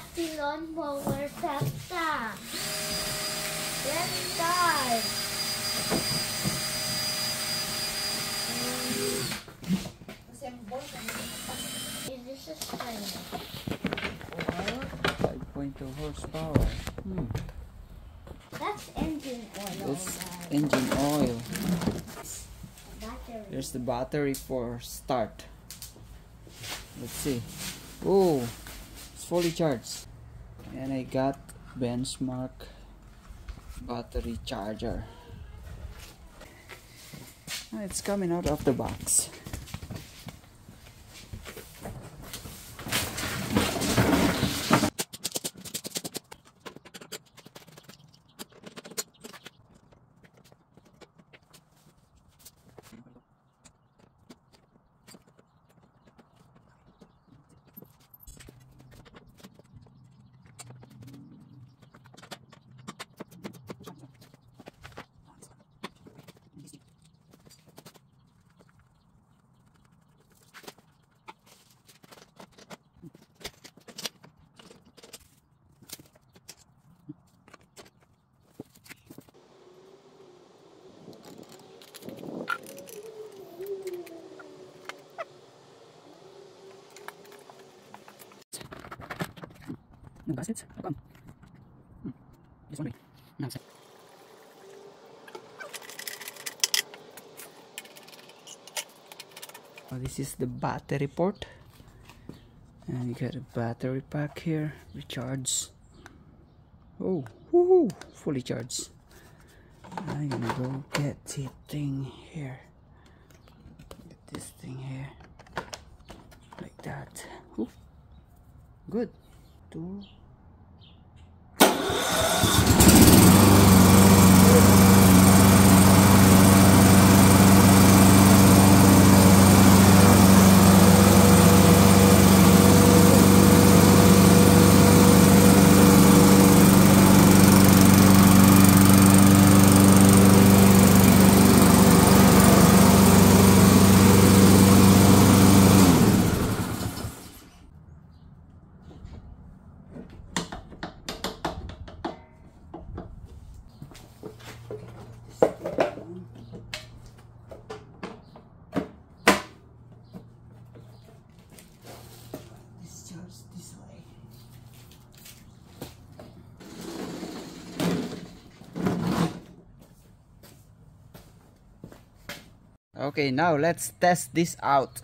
Maxi Lawnmower Pepta. Let's start. Is this a spring? 5.2 horsepower. Hmm. That's engine oil. Guys. engine oil. Battery. There's the battery for start. Let's see. Oh, fully charged. And I got benchmark battery charger. It's coming out of the box. Come? Hmm. Just wondering. No, sir. This is the battery port. And you got a battery pack here. Recharge. Oh, woohoo! Fully charged. I'm gonna go get the thing here. Get this thing here. Like that. Ooh. Good. Two. This way. Okay, now let's test this out.